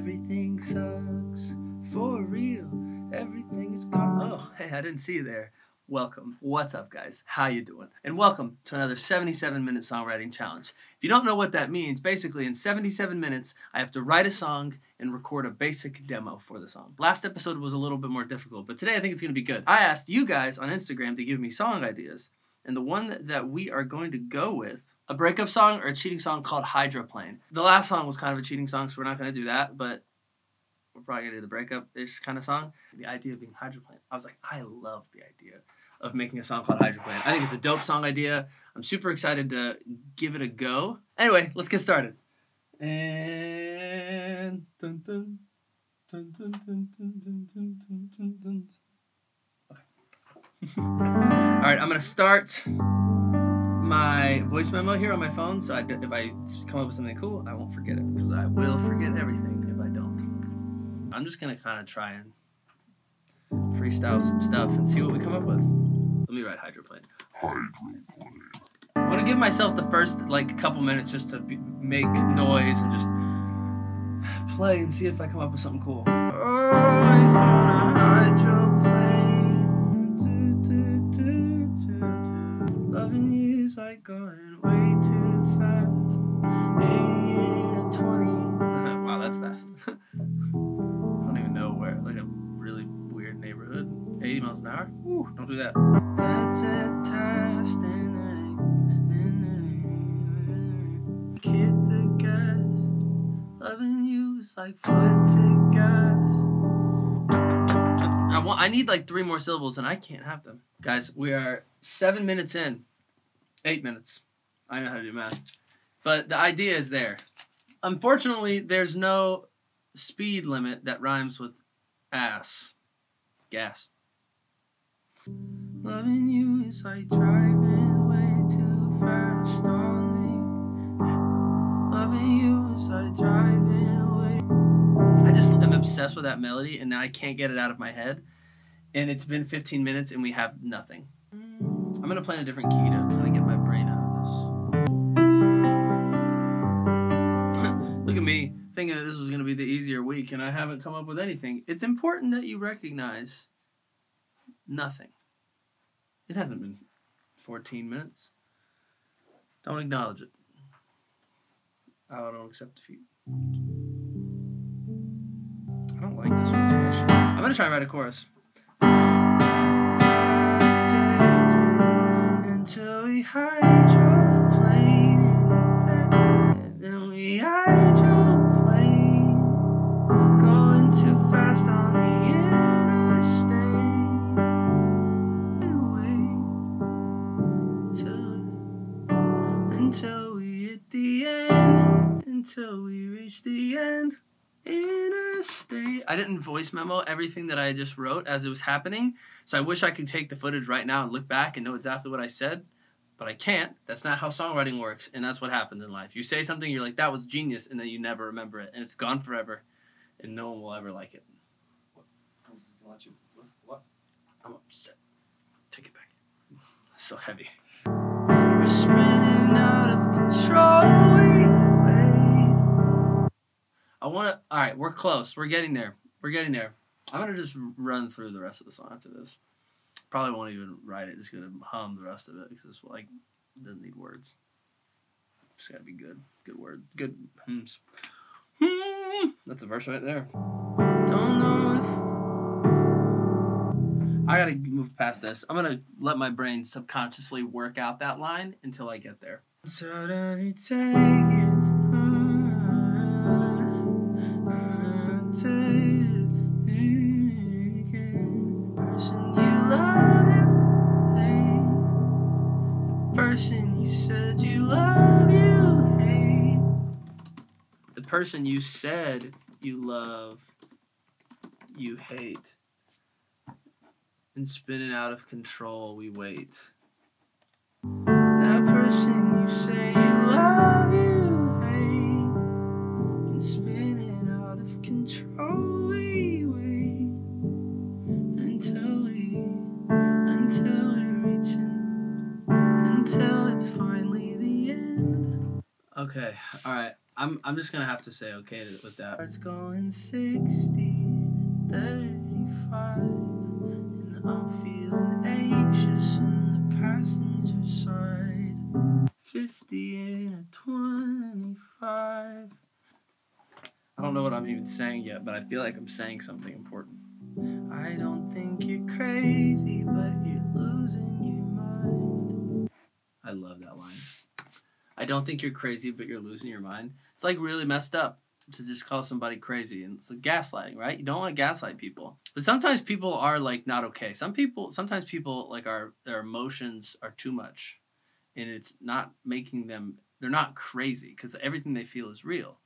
Everything sucks for real. Everything is gone. Oh, hey, I didn't see you there. Welcome. What's up, guys? How you doing? And welcome to another 77 minute songwriting challenge. If you don't know what that means, basically in 77 minutes, I have to write a song and record a basic demo for the song. Last episode was a little bit more difficult, but today I think it's going to be good. I asked you guys on Instagram to give me song ideas, and the one that we are going to go with a breakup song or a cheating song called Hydroplane. The last song was kind of a cheating song, so we're not gonna do that, but we're probably gonna do the breakup ish kind of song. The idea of being hydroplane. I was like, I love the idea of making a song called Hydroplane. I think it's a dope song idea. I'm super excited to give it a go. Anyway, let's get started. And dun, dun, dun, okay. All right, I'm gonna start my voice memo here on my phone. So I, if I come up with something cool, I won't forget it because I will forget everything if I don't. I'm just gonna kind of try and freestyle some stuff and see what we come up with. Let me write hydroplane. Hydroplane. I want to give myself the first like couple minutes just to be, make noise and just play and see if I come up with something cool. Oh, You's like going way too fast. 80 to 20. wow, that's fast. I don't even know where. Like a really weird neighborhood. 80 miles an hour? Ooh, don't do that. Hit the gas. Loving you is like foot to gas. I want. I need like three more syllables, and I can't have them, guys. We are seven minutes in. Eight minutes. I know how to do math, but the idea is there. Unfortunately, there's no speed limit that rhymes with ass. Gas. Loving you is like driving way too fast on me. Loving you is like driving way. I just am obsessed with that melody, and now I can't get it out of my head. And it's been 15 minutes, and we have nothing. I'm gonna play in a different key to was gonna be the easier week, and I haven't come up with anything. It's important that you recognize nothing. It hasn't been 14 minutes. Don't acknowledge it. I don't accept defeat. I don't like this one too much. I'm gonna try and write a chorus. Until we hydroplane I didn't voice memo everything that I just wrote as it was happening, so I wish I could take the footage right now and look back and know exactly what I said, but I can't. That's not how songwriting works, and that's what happens in life. You say something, you're like, that was genius, and then you never remember it, and it's gone forever, and no one will ever like it. What? What? I'm upset. Take it back. so heavy. We're spinning out of control. I want to. All right, we're close. We're getting there. We're getting there. I'm gonna just run through the rest of the song after this. Probably won't even write it. Just gonna hum the rest of it because it's like doesn't need words. Just gotta be good. Good word. Good hums. Hmm. That's a verse right there. Don't know if. I gotta move past this. I'm gonna let my brain subconsciously work out that line until I get there. Person you love, hey. The person you said you love, you hate. The person you said you love, you hate and spinning out of control, we wait. That person you say Okay, all right. I'm I'm just gonna have to say okay to, with that. It's going 60 35 and I'm feeling anxious in the passenger side 50 and a 25 I don't know what I'm even saying yet, but I feel like I'm saying something important. I don't think you're crazy but you're losing your I don't think you're crazy, but you're losing your mind. It's like really messed up to just call somebody crazy, and it's like gaslighting, right? You don't want to gaslight people, but sometimes people are like not okay. Some people, sometimes people like are their emotions are too much, and it's not making them. They're not crazy because everything they feel is real,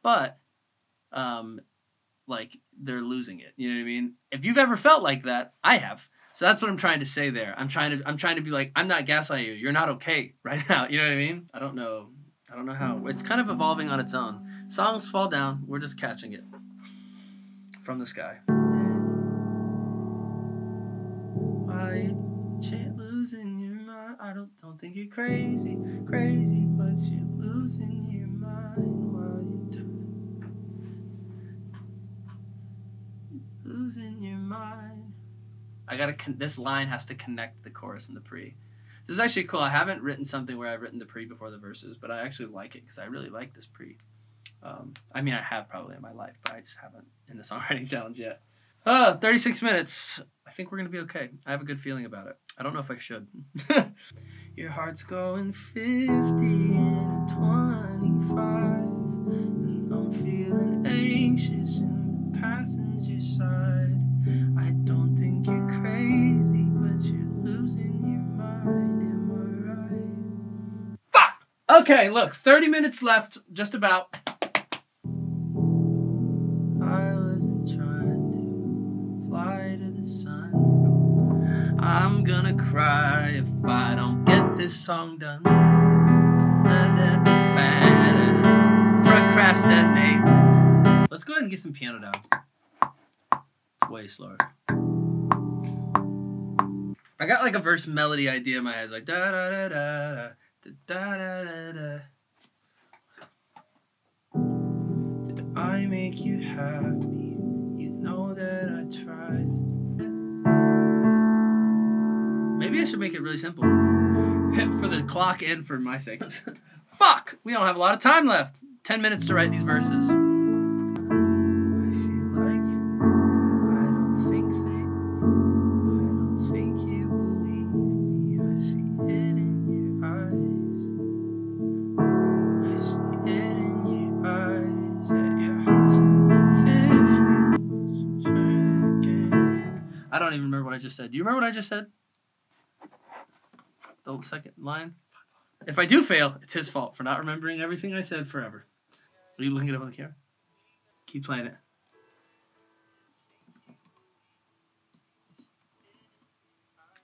but um, like they're losing it. You know what I mean? If you've ever felt like that, I have. So that's what I'm trying to say there. I'm trying to I'm trying to be like I'm not gaslighting you. You're not okay right now. You know what I mean? I don't know. I don't know how. It's kind of evolving on its own. Songs fall down. We're just catching it from the sky. Why you losing your mind? I don't don't think you're crazy, crazy, but you're losing your mind while you turn. Losing your mind. I gotta. Con- this line has to connect the chorus and the pre. This is actually cool. I haven't written something where I've written the pre before the verses, but I actually like it because I really like this pre. Um, I mean, I have probably in my life, but I just haven't in the songwriting challenge yet. Oh, 36 minutes. I think we're to be okay. I have a good feeling about it. I don't know if I should. Your heart's going 50 and 25. And I'm feeling anxious in the passenger side. Okay, look, 30 minutes left, just about. I wasn't trying to fly to the sun. I'm gonna cry if I don't get this song done. Procrastinate. Let's go ahead and get some piano down. Way slower. I got like a verse melody idea in my head, like da da da da da da da da da. Did I make you happy? You know that I tried. Maybe I should make it really simple. for the clock and for my sake. Fuck! We don't have a lot of time left. Ten minutes to write these verses. Just said. Do you remember what I just said? The second line? If I do fail, it's his fault for not remembering everything I said forever. Are you looking it up on the camera? Keep playing it.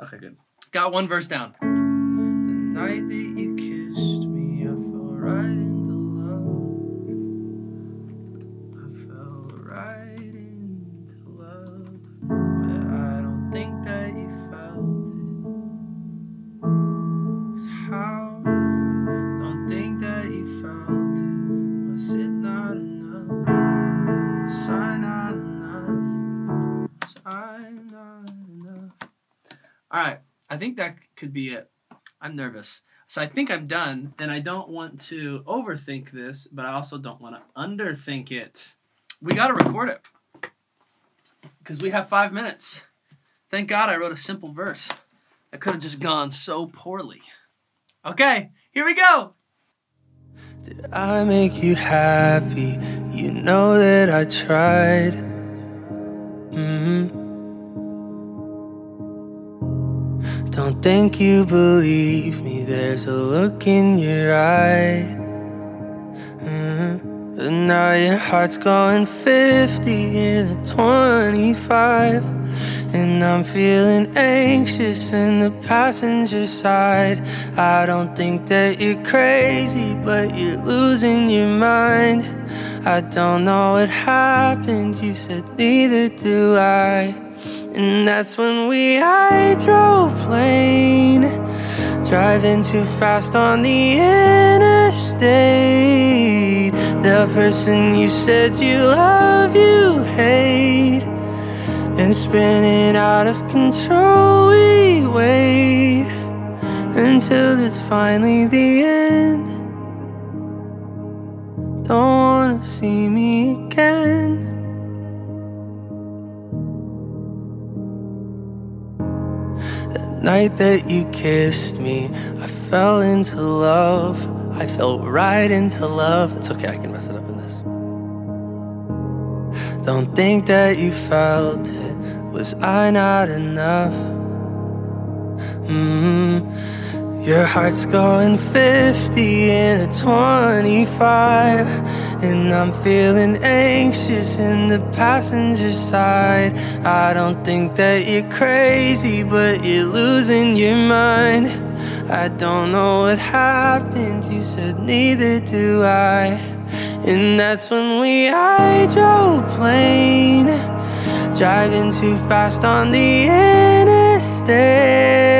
Okay, good. Got one verse down. The night that you kissed me, I fell right think that could be it. I'm nervous. So I think I'm done, and I don't want to overthink this, but I also don't want to underthink it. We got to record it because we have five minutes. Thank God I wrote a simple verse. That could have just gone so poorly. Okay, here we go. Did I make you happy? You know that I tried. hmm Don't think you believe me, there's a look in your eye. Mhm. But now your heart's going 50 and a 25. And I'm feeling anxious in the passenger side. I don't think that you're crazy, but you're losing your mind. I don't know what happened, you said neither do I. And that's when we hydroplane, driving too fast on the interstate. The person you said you love, you hate. And spinning out of control, we wait until it's finally the end. Don't wanna see me night that you kissed me, I fell into love. I fell right into love. It's okay, I can mess it up in this. Don't think that you felt it. Was I not enough? Mm, your heart's going 50 in a 25. And I'm feeling anxious in the passenger side. I don't think that you're crazy, but you're losing your mind. I don't know what happened, you said neither do I. And that's when we hydroplane, driving too fast on the interstate.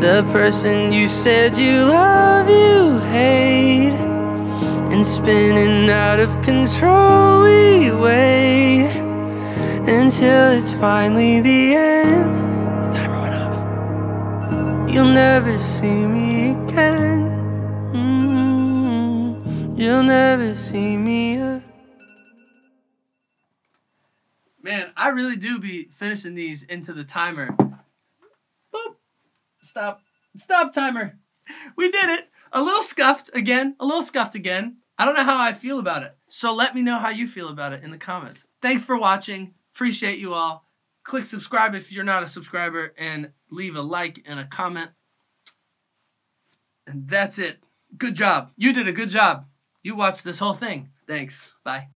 The person you said you love, you hate and spinning out of control. We wait until it's finally the end. The timer went off. You'll never see me again. Mm, You'll never see me again. Man, I really do be finishing these into the timer. Stop. Stop timer. We did it. A little scuffed again. A little scuffed again. I don't know how I feel about it. So let me know how you feel about it in the comments. Thanks for watching. Appreciate you all. Click subscribe if you're not a subscriber and leave a like and a comment. And that's it. Good job. You did a good job. You watched this whole thing. Thanks. Bye.